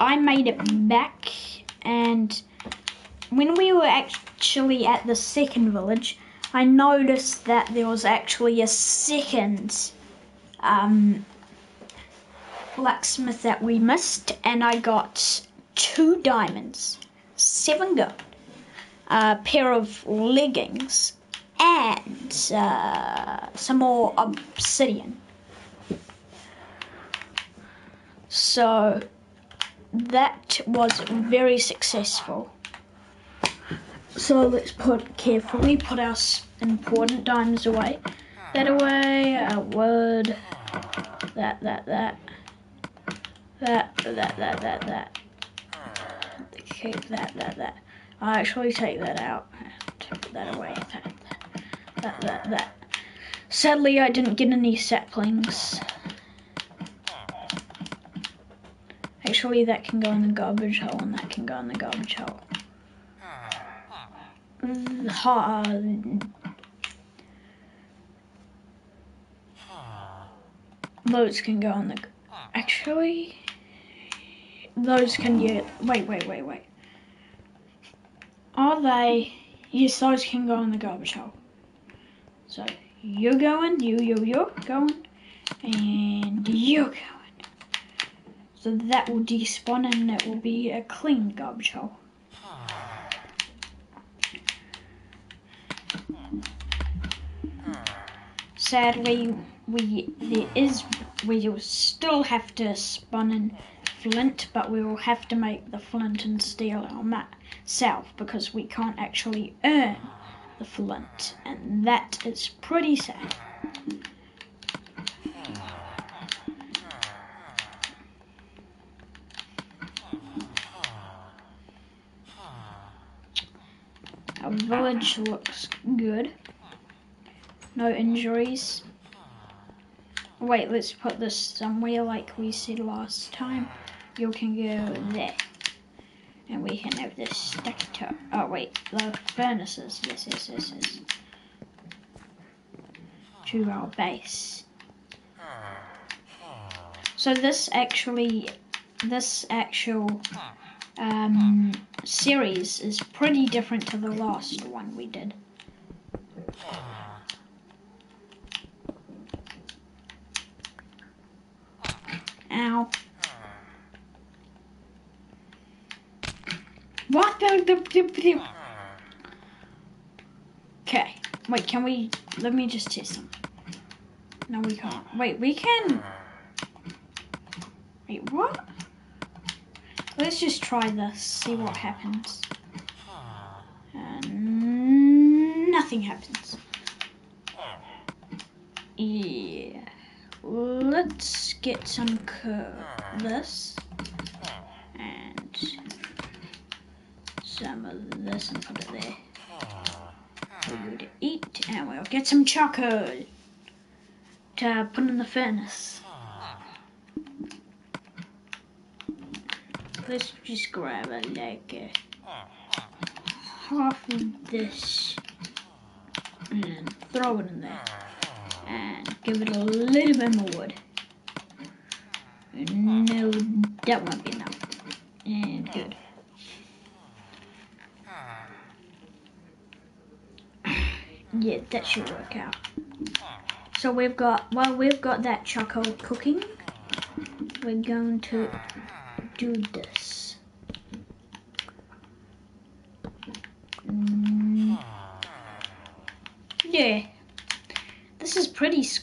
I made it back, and when we were actually at the second village, I noticed that there was actually a second um, blacksmith that we missed, and I got two diamonds, seven gold, a pair of leggings, and uh, some more obsidian. So that was very successful. So let's put carefully put our important diamonds away. That away, our wood, that, that, that, that, that, that, that, that. Keep that, that, that. I actually take that out. Take that away. That, that, that, that. Sadly, I didn't get any saplings. Actually, that can go in the garbage hole, and that can go in the garbage hole. Mm, ha- Those can go in the. Actually, those can get. Wait, wait, wait, wait. Are they? Yes, those can go in the garbage hole. So you're going, you, you, you're going, and you're going. So that will despawn and it will be a clean garbage hole. Sadly, we there is we will still have to spawn in flint, but we will have to make the flint and steel ourselves because we can't actually earn the flint, and that is pretty sad. Village looks good. No injuries. Wait, let's put this somewhere like we said last time. You can go there. And we can have this stuck to. Oh, wait, the furnaces. Yes, yes, yes, yes. To our base. So this actually, this actual um, series is pretty different to the last one we did. Ow. What the, Okay. Wait, can we let me just test them. No we can't. Wait, we can Wait, what? Let's just try this, see what happens. And nothing happens. Yeah. Let's get some cur this and some of this and put it there to eat, and we'll get some charcoal to put in the furnace. Let's just grab a like uh, half of this and then throw it in there and give it a little bit more wood. No, that won't be enough. And good. Yeah, that should work out. So we've got, while we've got that charcoal cooking, we're going to do this.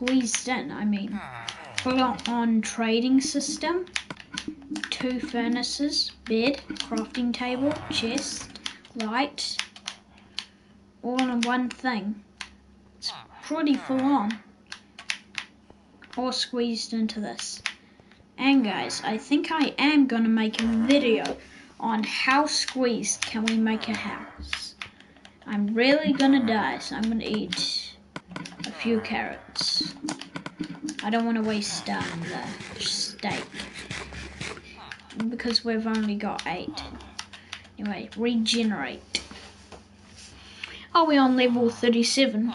Squeezed in. I mean, full on trading system, two furnaces, bed, crafting table, chest, light, all in one thing. It's pretty full on. All squeezed into this. And guys, I think I am gonna make a video on how squeezed can we make a house. I'm really gonna die, so I'm gonna eat few carrots. I don't want to waste um, the steak because we've only got eight. Anyway, regenerate. Are we on level 37?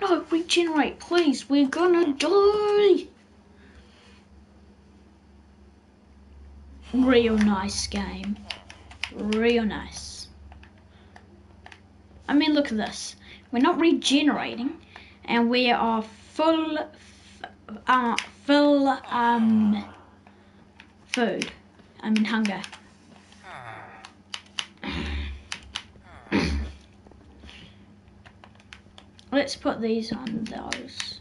No, regenerate, please. We're gonna die. Real nice game. Real nice. I mean, look at this. We're not regenerating, and we are full, uh, full, um, food. I mean, hunger. Let's put these on those.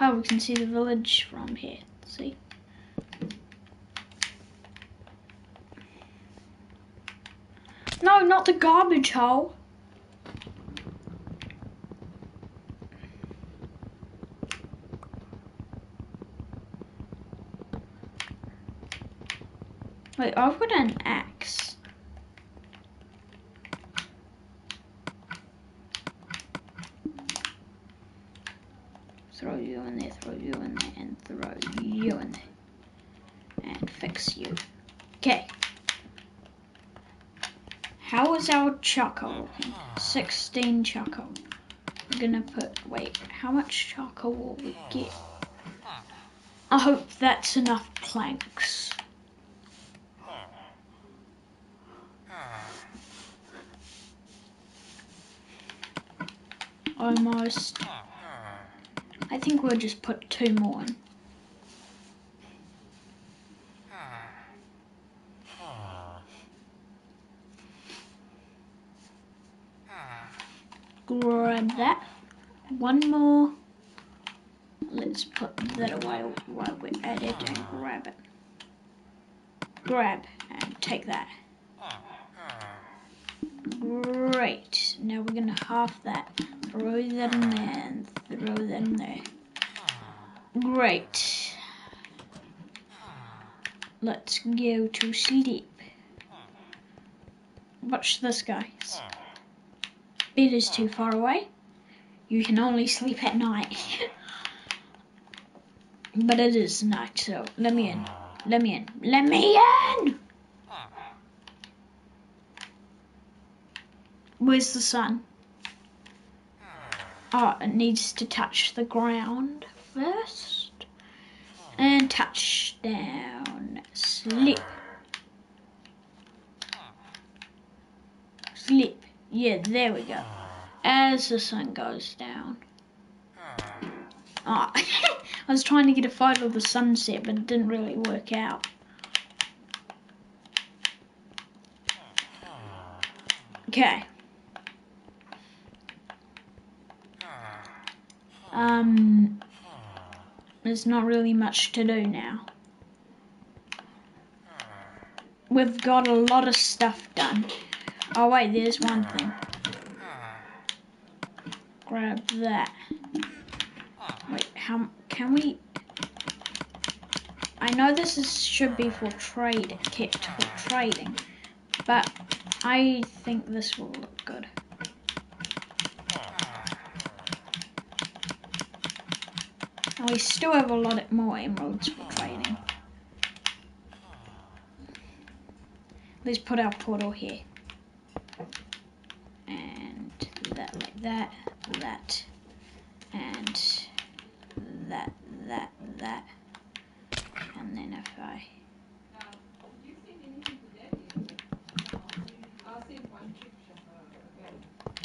Oh, we can see the village from here. See? No, not the garbage hole. Wait, I've got an axe. Throw you in there, throw you in there, and throw you in there. And fix you. Okay. How is our charcoal 16 charcoal. I'm gonna put, wait, how much charcoal will we get? I hope that's enough planks. Almost. I think we'll just put two more in. Grab that. One more. Let's put that away while we're at it and grab it. Grab and take that. Great. Now we're gonna half that. Throw that in there and throw that in there. Great. Let's go to sleep. Watch this, guys. Bed is too far away. You can only sleep at night. but it is night, so let me in. Let me in. Let me in! Where's the sun? Oh, it needs to touch the ground first. And touch down. Sleep. Sleep. Yeah, there we go. As the sun goes down. Oh, I was trying to get a photo of the sunset, but it didn't really work out. Okay. Um, there's not really much to do now. We've got a lot of stuff done. Oh wait, there's one thing. Ah. Grab that. Wait, how can we? I know this is should be for trade kept for ah. trading, but I think this will look good. And we still have a lot more emeralds for trading. Let's put our portal here. And that that, and that, that, that. And then if I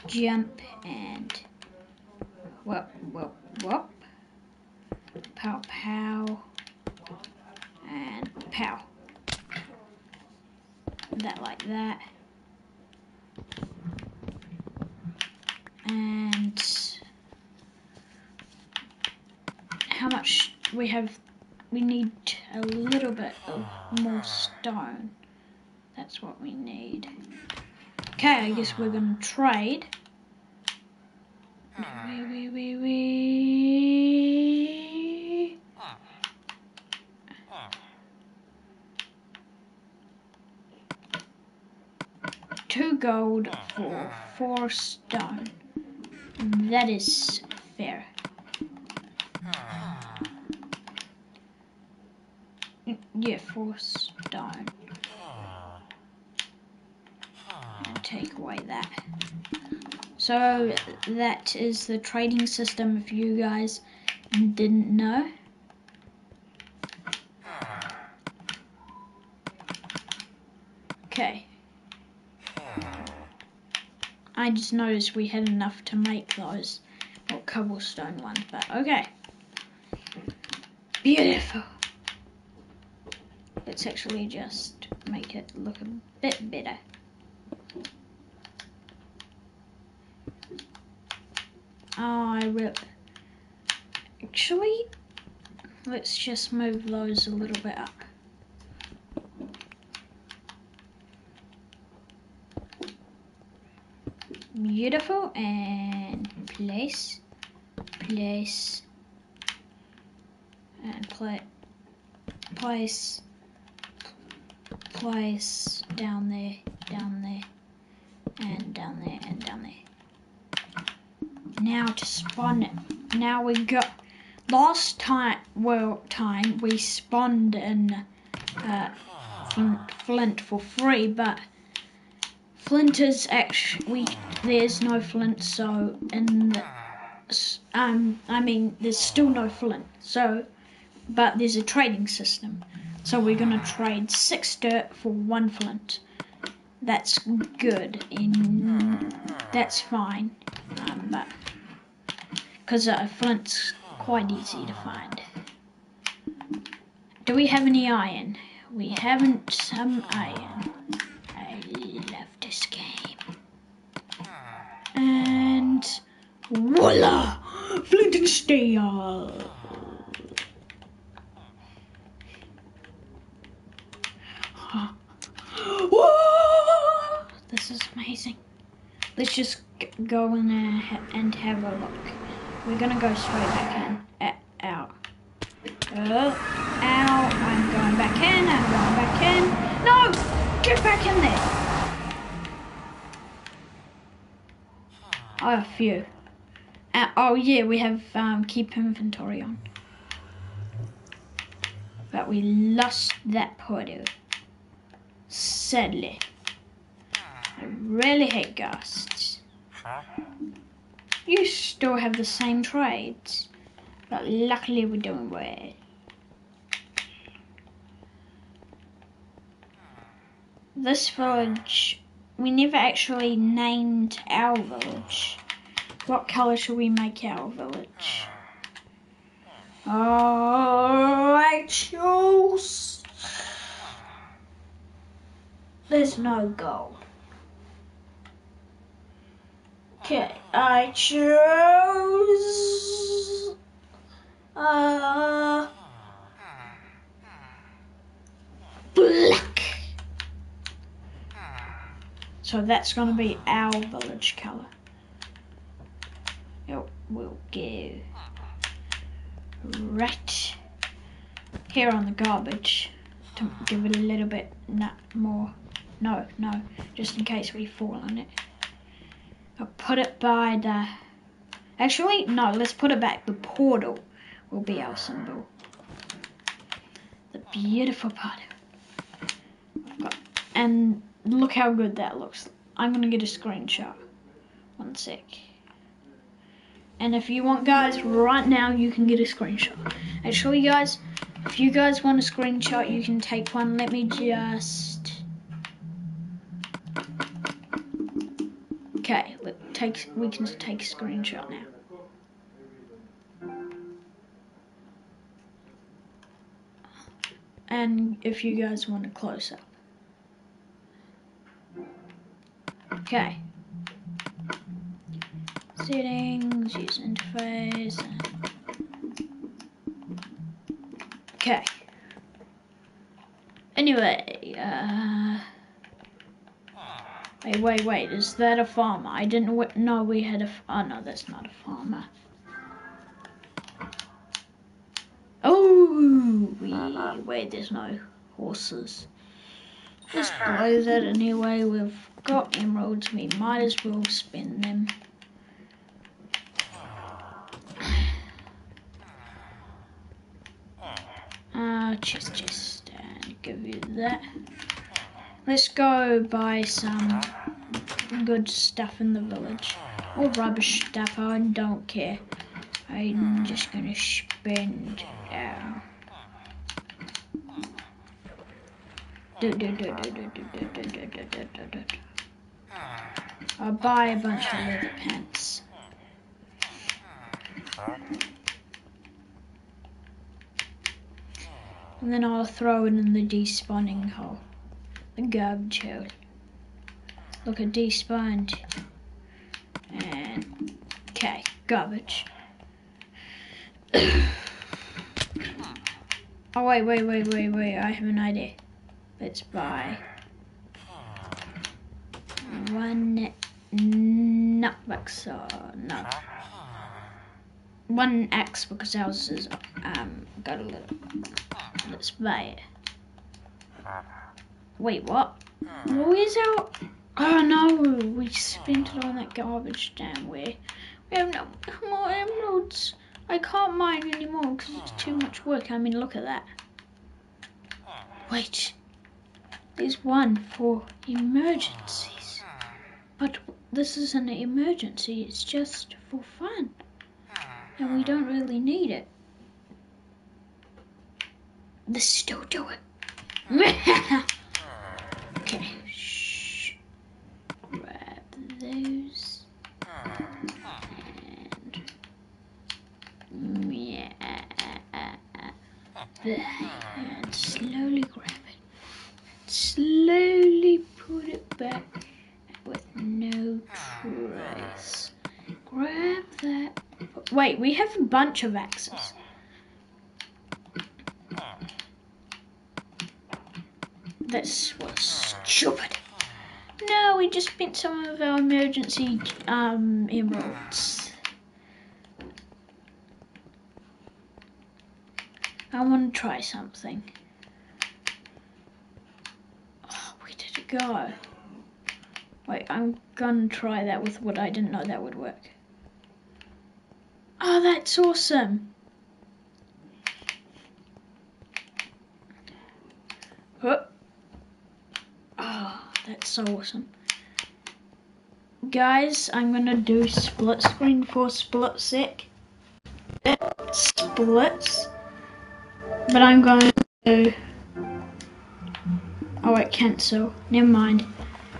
jump and whoop, whoop, whoop, pow, pow, and pow. That like that. And how much we have, we need a little bit of more stone. That's what we need. Okay, I guess we're gonna trade. Two gold for four stone. That is fair. Yeah, four stone. take away that. So that is the trading system if you guys didn't know. Okay. I just noticed we had enough to make those or cobblestone ones, but okay. Beautiful. Let's actually just make it look a bit better. Oh, I will. Actually, let's just move those a little bit up. Beautiful, and place, place, and play, place, place, down there, down there, and down there, and down there. Now to spawn it. Now we got, last time, well, time, we spawned in uh, Flint, Flint for free, but Flint is actually we there's no Flint, so in the, um I mean there's still no Flint, so but there's a trading system, so we're gonna trade six dirt for one Flint. That's good, and that's fine, um, but because uh, Flint's quite easy to find. Do we have any iron? We haven't some iron. I love this game. And voila! Flint and steel! Whoa! This is amazing. Let's just go in there and have a look. We're gonna go straight back in. Uh, out. Oh, ow. I'm going back in. I'm going back in. No! Get back in there. Oh, phew. Uh, oh, yeah, we have um, keep inventory on. But we lost that portal. Sadly. I really hate ghosts. You still have the same trades. But luckily we're doing well. This village, we never actually named our village. What colour should we make our village? Oh, I chose. There's no goal. Okay, I chose. Uh. Black. So that's gonna be our village color. It will go right here on the garbage to give it a little bit more. No, no, just in case we fall on it. I'll put it by the. Actually, no, let's put it back. The portal will be our symbol. The beautiful part. And look how good that looks. I'm gonna get a screenshot. One sec. And if you want, guys, right now you can get a screenshot. Actually, guys, if you guys want a screenshot, you can take one. Let me just. Okay, let take. We can take a screenshot now. And if you guys want a close up. Okay. Settings, use interface. Okay. Anyway, uh. Wait, wait, wait. Is that a farmer? I didn't w- know we had a. F- oh no, that's not a farmer. Oh, we, wait. There's no horses. Let's blow that anyway. We've got emeralds. We might as well spend them. Uh, chest, chest, and give you that. Let's go buy some good stuff in the village. Or rubbish stuff, I don't care. I'm just gonna spend now. I'll buy a bunch of leather pants. And then I'll throw it in the despawning hole. Garbage hole. Look at despawned. And okay, garbage. oh wait, wait, wait, wait, wait, I have an idea. Let's buy one nutbox or no. One X because ours is um got a little let's buy it. Wait, what? Hmm. Where's our Oh no, we spent it on that garbage down where we have no more emeralds. I can't mine anymore because it's too hmm. much work. I mean, look at that. Hmm. Wait, there's one for emergencies. But this isn't an emergency, it's just for fun. And we don't really need it. Let's still do it. okay. Shh. Grab those. And yeah. And slowly grab it. Slowly put it back with no trace. Grab that. Wait, we have a bunch of axes. This was stupid. No, we just spent some of our emergency um, emeralds. I want to try something. Oh, where did it go? Wait, I'm gonna try that with wood. I didn't know that would work. Oh, that's awesome. Oh, that's so awesome. Guys, I'm gonna do split screen for split sec. It splits. But I'm going to... Oh wait, cancel. Never mind.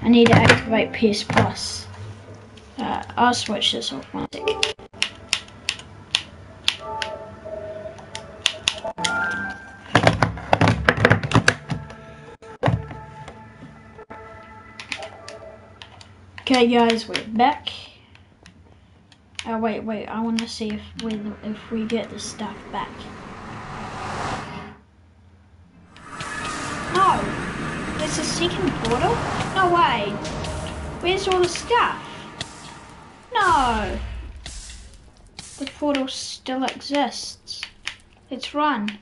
I need to activate PS Plus. Uh, I'll switch this off one sec. Okay, guys, we're back. Oh wait, wait. I want to see if we if we get the stuff back. No, there's a second portal. No way. Where's all the stuff? No. The portal still exists. Let's run.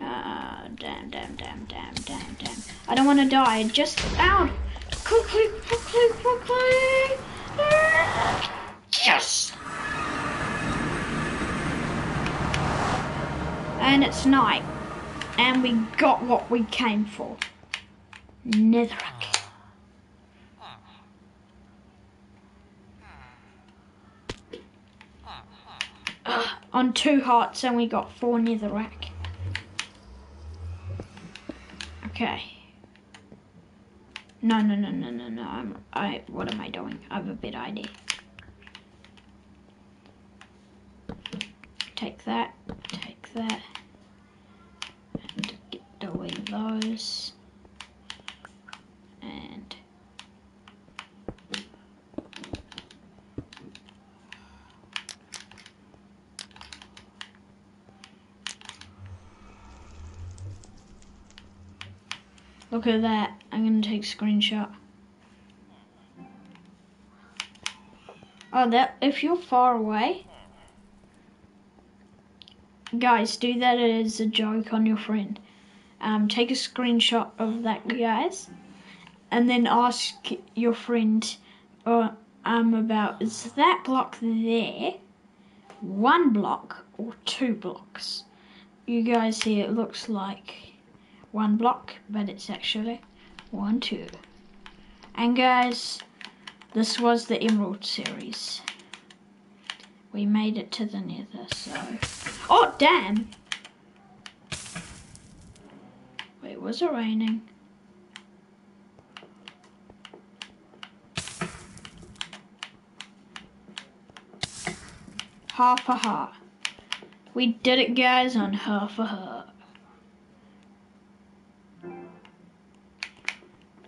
Ah, damn, damn, damn, damn, damn, damn. I don't want to die. Just out. Quickly, quickly, quickly. Yes. And it's night. And we got what we came for. Netherrack. Uh, on two hearts and we got four netherrack. Okay. No, no, no, no, no, no. I'm, I, what am I doing? I have a bit idea. Take that, take that, and get away those, and Look at that. Take screenshot. Oh, that if you're far away, guys, do that as a joke on your friend. Um, take a screenshot of that, guys, and then ask your friend or um about is that block there one block or two blocks? You guys see it looks like one block, but it's actually one, two. And guys, this was the Emerald series. We made it to the nether, so... Oh, damn! Wait, was it raining? Half a heart. We did it, guys, on half a heart.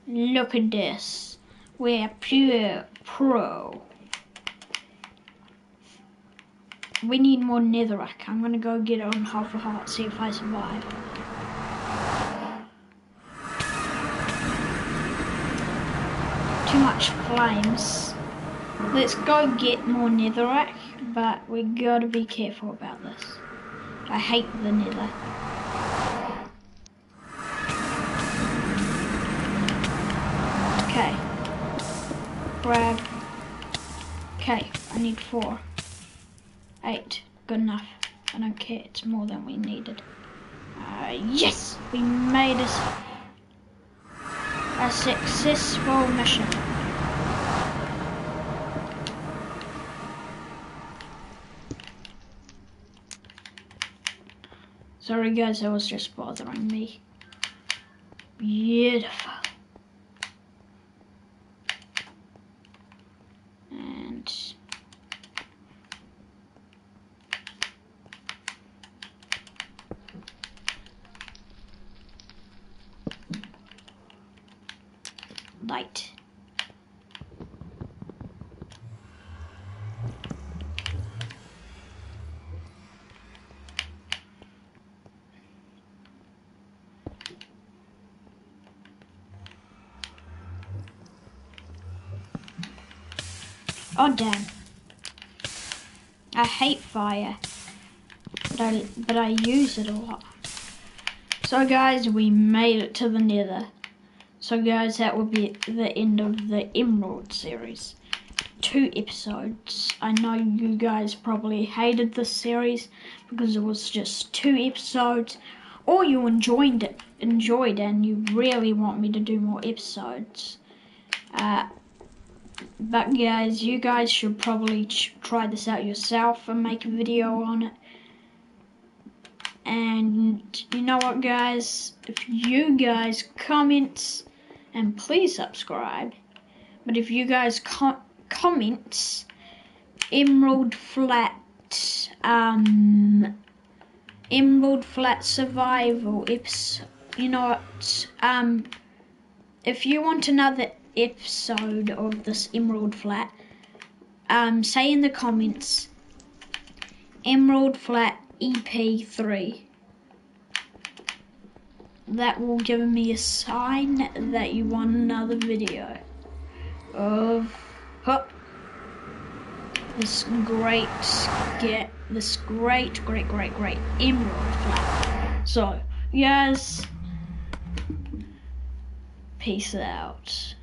Look at this. We're pure pro. We need more netherrack. I'm gonna go get on half a heart, see if I survive. Too much flames. Let's go get more netherrack, but we gotta be careful about this. I hate the nether. Four. Eight. Good enough. I don't care, it's more than we needed. Uh, yes! We made a, a successful mission. Sorry guys, that was just bothering me. Beautiful. And light. Oh damn. I hate fire. But I but I use it a lot. So guys, we made it to the nether. So guys, that will be the end of the Emerald series. Two episodes. I know you guys probably hated this series because it was just two episodes. Or you enjoyed it enjoyed and you really want me to do more episodes. Uh, but guys, you guys should probably try this out yourself and make a video on it. And you know what guys, if you guys comment and please subscribe, but if you guys comment Emerald Flat, um, Emerald Flat Survival, if you know what, um, if you want another episode of this Emerald Flat, um, say in the comments Emerald Flat EP3. That will give me a sign that you want another video of this great get this great great great great emerald flat. So, yes, peace out.